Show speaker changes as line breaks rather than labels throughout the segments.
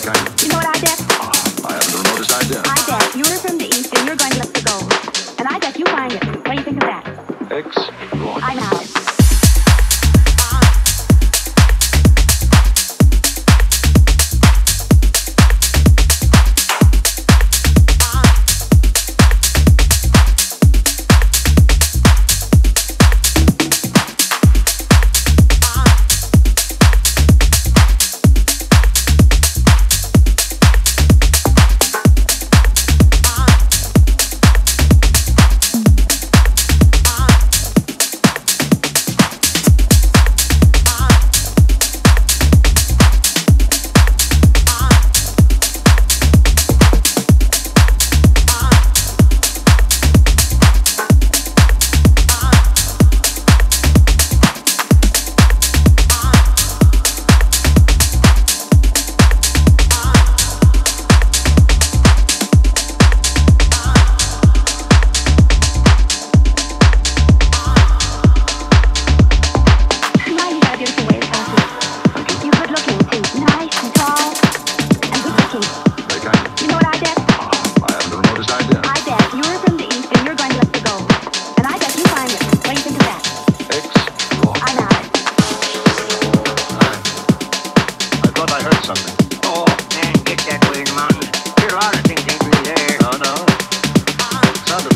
the game.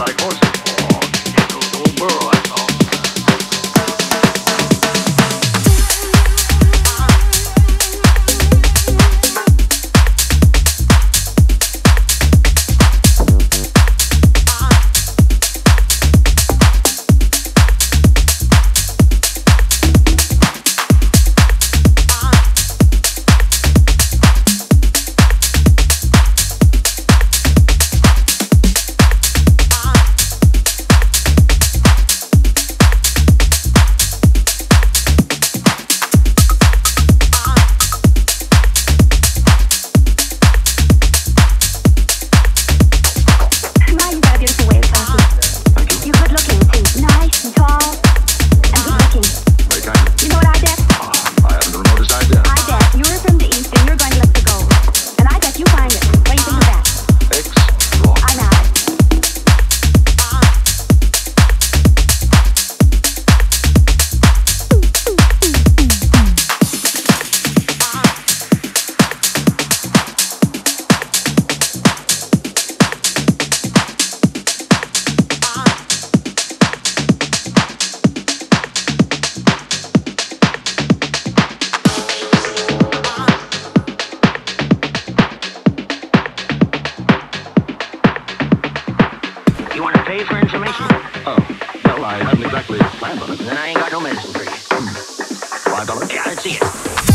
like horses.
for
information?
Oh, well, I haven't exactly planned on it.
Then I ain't got no medicine for you. Hmm.
Five dollars?
Yeah, I see it.